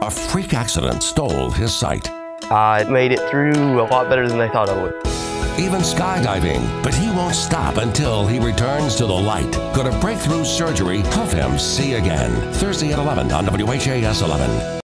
A freak accident stole his sight. Uh, I made it through a lot better than I thought I would. Even skydiving, but he won't stop until he returns to the light. Could a breakthrough surgery help him see again? Thursday at 11 on WHAS 11.